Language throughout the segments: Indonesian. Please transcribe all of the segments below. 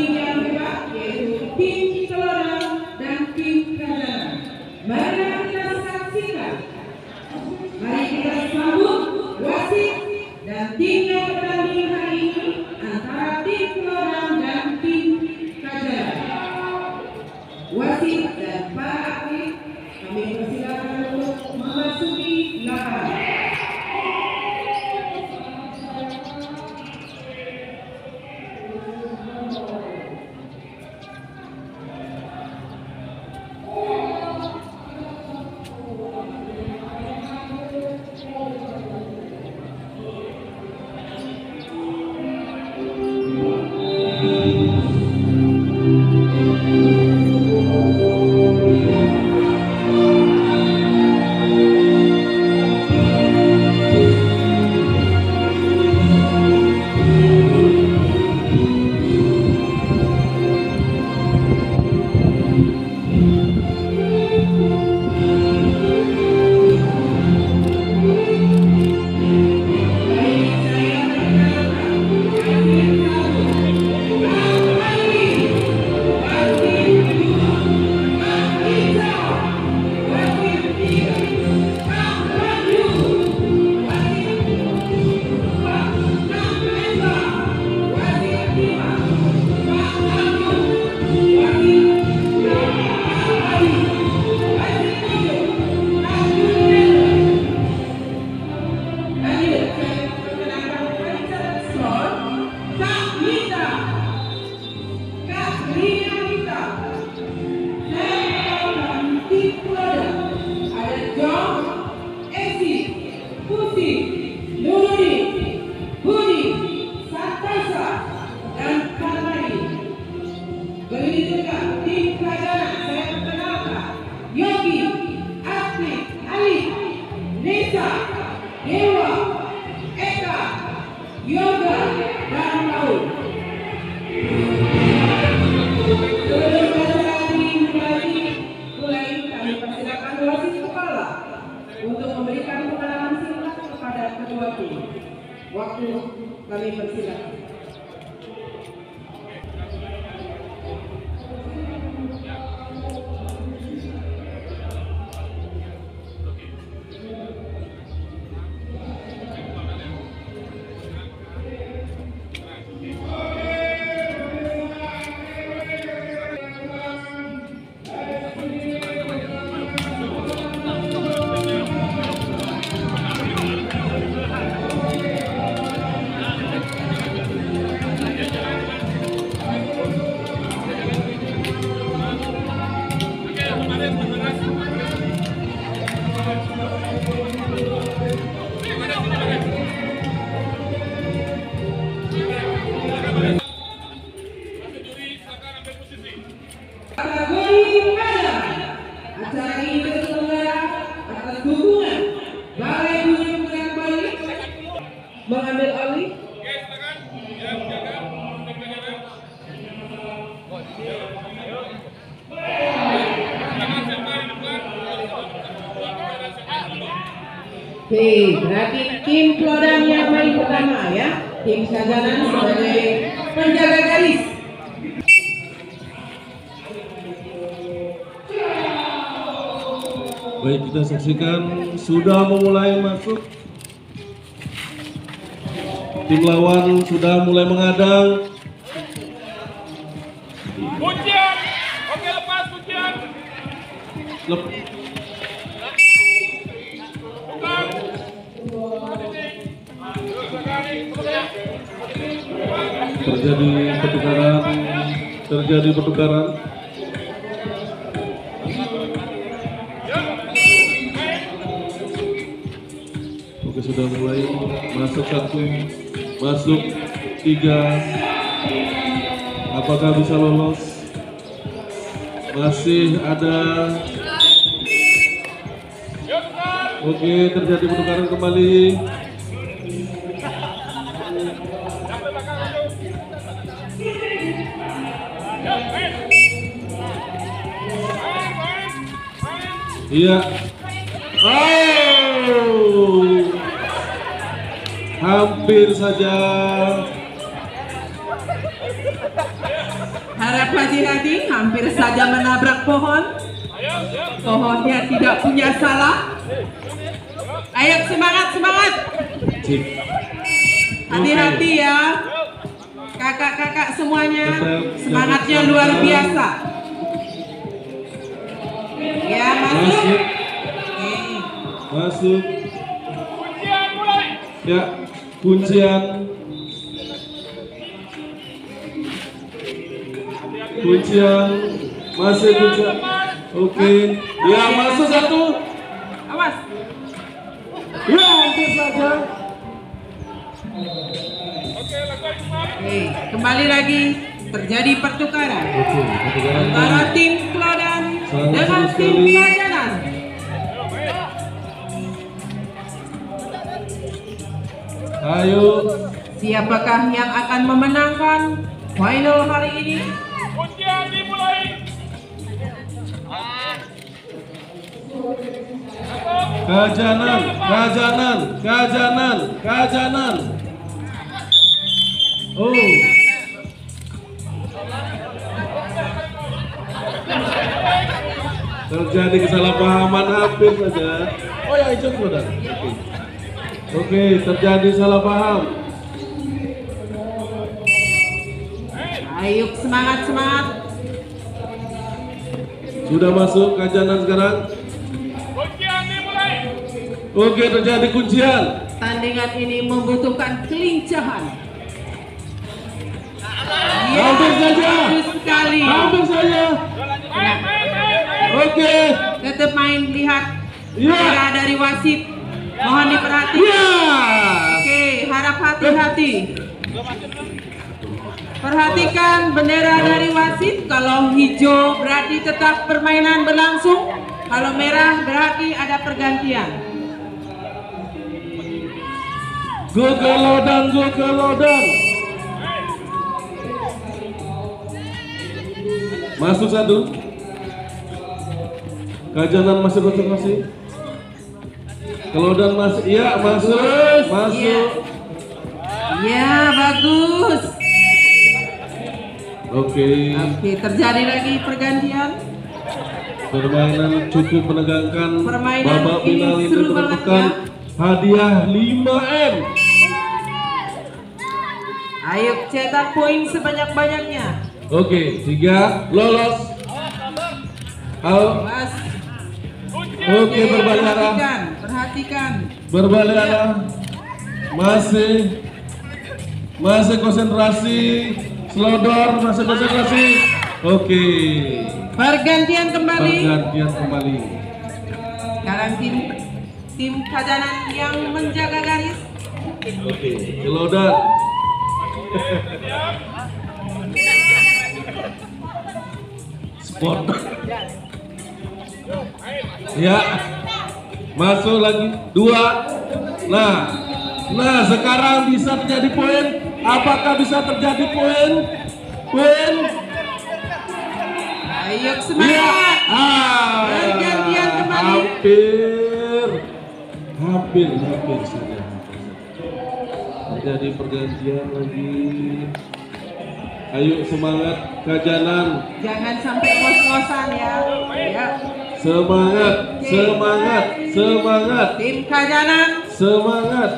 Rodriguez. Oke, berarti tim Florang yang main pertama ya. Tim Sazanan sebagai penjaga garis. Baik, kita saksikan sudah memulai masuk. Tim lawan sudah mulai mengadang. Kuncian! Oke, lepas pujian Lep terjadi pertukaran terjadi pertukaran. Oke sudah mulai masuk satu masuk tiga. Apakah bisa lolos? Masih ada. Oke terjadi pertukaran kembali. Iya. Oh. Hampir saja. Harap hati-hati, hampir saja menabrak pohon. Pohonnya tidak punya salah. Ayo semangat semangat. Hati-hati ya. Kakak-kakak semuanya semangatnya luar biasa masuk. Masuk. Ya, kuncian. Kuncian. Masih kuncian. Oke. Ya, masuk satu. Awas. Ya, hampir saja. Oke, kembali lagi terjadi pertukaran antara tim Klodan dengan tim. Ayo, Siapakah yang akan memenangkan final hari ini? Kuncian dimulai. kajanan, kajanan, kajanan, kajanan. Oh. Terjadi kesalahpahaman hampir saja. Oh ya, hijau keluar. Oke. Oke, terjadi salah paham. Ayo semangat semangat. Sudah masuk kajanan sekarang. Kuncian dimulai. Oke, terjadi kuncian. Tandingan ini membutuhkan kelincahan. Ya, Hampir saja. bagus sekali. Hampir saja. Oke. Tetap main lihat Ya. cara dari wasit. Mohon diperhatikan. Ya. Oke, harap hati-hati. Perhatikan bendera dari wasit. Kalau hijau berarti tetap permainan berlangsung. Kalau merah berarti ada pergantian. Go ke lodang, go ke lodang. Masuk satu. Kajanan masih konsentrasi. Kelodan masih, iya masuk, masuk. Ya, bagus. Oke, Oke, terjadi lagi pergantian. permainan cukup menegangkan. Permainan Babak ini final ini seru banget tertekan. ya. Hadiah 5M. Ayo cetak poin sebanyak-banyaknya. Oke, tiga lolos. Halo, Mas, Oke, berbalik arah. perhatikan, perhatikan. berbalik arah. Masih, masih konsentrasi. Slodor, masih konsentrasi. Oke, Pergantian kembali. pergantian kembali. Sekarang tim tim kajanan yang menjaga garis. Oke, Kelodan. Sport. Ya. Masuk lagi dua. Nah, nah sekarang bisa terjadi poin. Apakah bisa terjadi poin? Poin? Ayo Iya. semangat. Ah, Pergantian kembali. Hampir, hampir, hampir saja. Terjadi pergantian lagi. Ayo semangat kajanan, Jangan sampai ngos-ngosan ya. Ya. Semangat, semangat, semangat, Tim kajanan. semangat.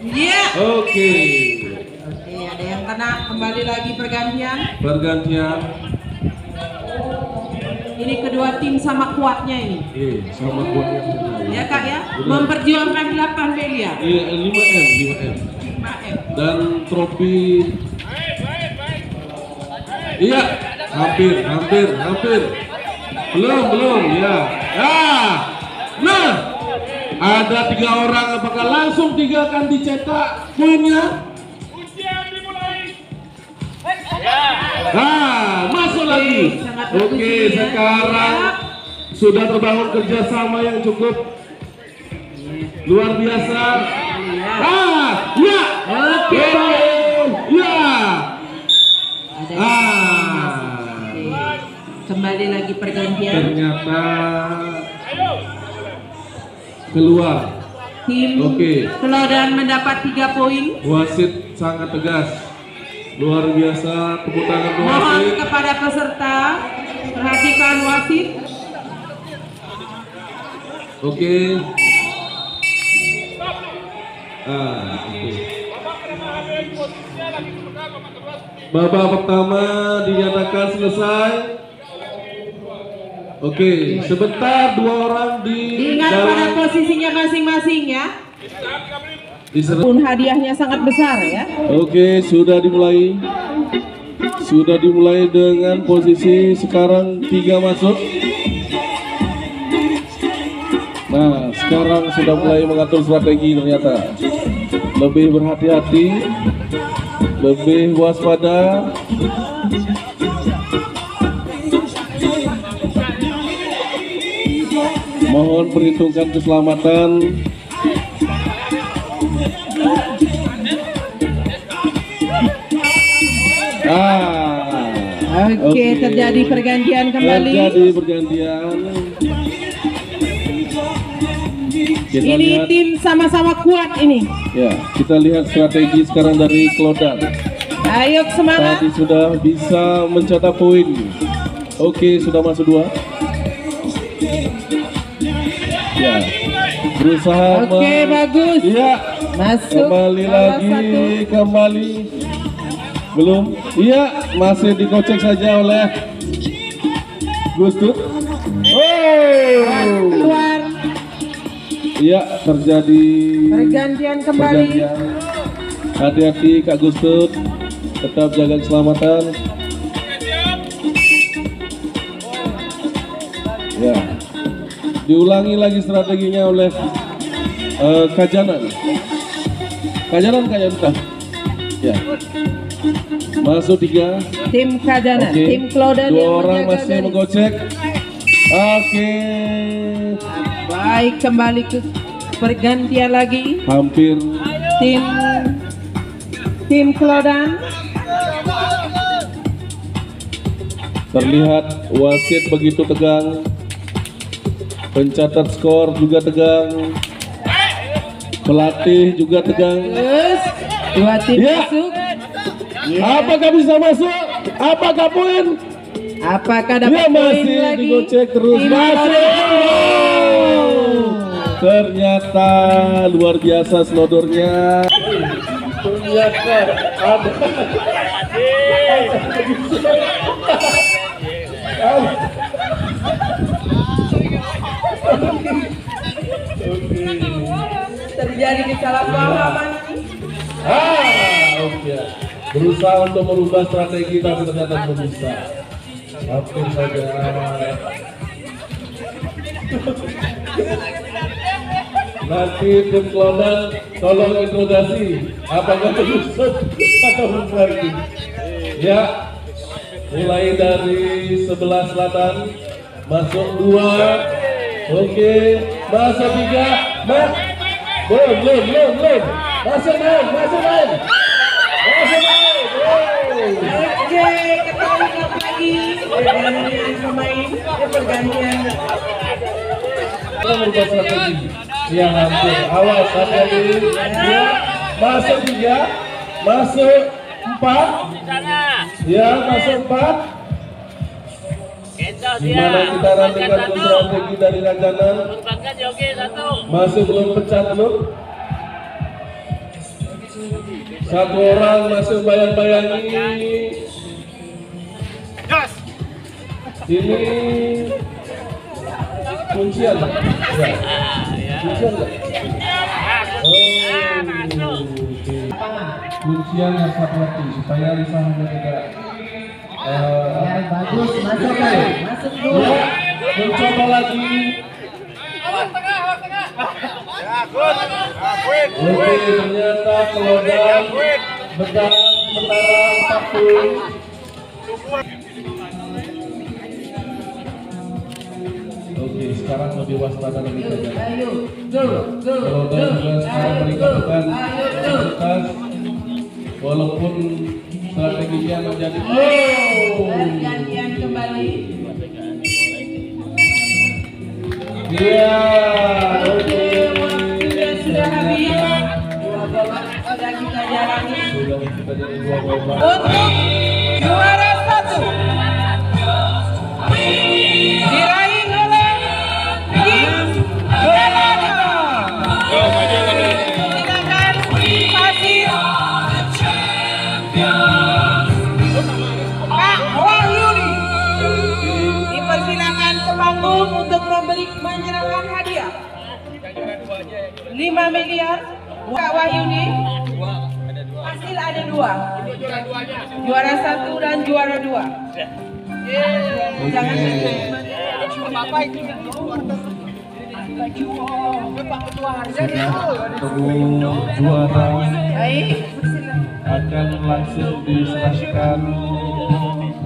Ya. Oke, Oke, ada yang kena kembali lagi pergantian. pergantian. Ini kedua tim sama kuatnya ini. Eh, sama kuatnya. Ya kak ya, Benar. memperjuangkan 8 media. Iya, 5M, 5M. 5M. Dan trofi Main, main, main. Iya, hampir, hampir, hampir. Belum, belum, ya. Ah, nah, ada tiga orang. Apakah langsung tiga akan dicetak poinnya? Kuncian dimulai. Ah, masuk lagi. Oke, sekarang sudah terbangun kerjasama yang cukup luar biasa. Ah, ya. Oke. ya. Ah. Kembali lagi pergantian. Ternyata keluar. Tim Oke. Kelodan mendapat 3 poin. Wasit sangat tegas. Luar biasa tepuk tangan Mohon wasit. kepada peserta perhatikan wasit. Oke. Ah, oke. Babak pertama dinyatakan selesai. Oke, sebentar dua orang di Ingat pada dalam posisinya masing-masing ya. Pun hadiahnya sangat besar ya. Oke, sudah dimulai. Sudah dimulai dengan posisi sekarang tiga masuk. Nah, sekarang sudah mulai mengatur strategi ternyata. Lebih berhati-hati, lebih waspada. Mohon perhitungkan keselamatan Ah, Oke, terjadi pergantian kembali. Terjadi pergantian. Kita Ini lihat, tim sama-sama kuat ini. ya, kita lihat strategi sekarang dari Klodan. Ayo semangat. Tadi sudah bisa mencetak poin. Oke, sudah masuk dua. Ya, berusaha. Oke, me- bagus. Ya, Masuk. kembali lagi, satu. kembali. Belum. Iya, masih dikocek saja oleh Gus Dur. Oh. Keluar. Iya, terjadi Pergantian kembali. Hati-hati Kak Gus Dur. Tetap jaga keselamatan. Diulangi lagi strateginya oleh eh, Kajanan. Kajanan Kajanan. Ya. Masuk tiga. Tim Kajana, Oke. tim Klodan Dua orang masih menggocek. Oke. Baik, kembali ke pergantian lagi. Hampir Tim tim Klodan. terlihat wasit begitu tegang. Pencatat skor juga tegang. Pelatih juga tegang. Terus dua tim Ya. masuk. Apakah bisa masuk? Apakah poin? Apakah dapat poin masih lagi? digocek terus Tim masuk. Klodan. Ternyata luar biasa selodornya. Ternyata ada. Terjadi kesalahpahaman. Ah, oke. Berusaha untuk merubah strategi tapi ternyata belum bisa. Hampir saja. Nanti tim Klodan tolong interogasi apakah Yusuf atau Mufardi. Ya, mulai dari sebelah selatan masuk dua, oke, masuk tiga, mas, belum, belum, belum, belum, masuk main, masuk main, masuk main. Oke, ketahui lagi pergantian pemain, pergantian Kita merubah strategi yang hampir. Awas hati-hati. Ya masuk tiga masuk empat. Ya masuk empat Gimana kita rapikan strategi dari Rajana masih belum pecah belum satu orang masih bayang-bayangi. Ini kuncian ya. Kuncian nggak? Oh, kuncian harus hati-hati supaya Risa hanya tidak eh, bagus masuk Oke. masuk ya, mencoba lagi. Oke, ternyata kelodan bertahan sementara 40. Oke, sekarang lebih waspada lebih saja. ayo go go Kelodan juga sekarang meningkatkan strateginya menjadi oh pergantian kembali. Iya oke waktunya sudah habis. Dua babak sudah kita jalani sudah kita jadi dua lomba. Dipersilakan ke panggung untuk memberi menyerahkan hadiah. 5 miliar. Pak Wahyudi hasil ada dua. Juara satu dan juara dua. Jangan Kedua juara baik. Akan langsung diserahkan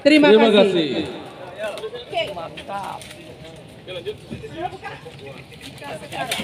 Terima, Terima kasih. kasih. Oke.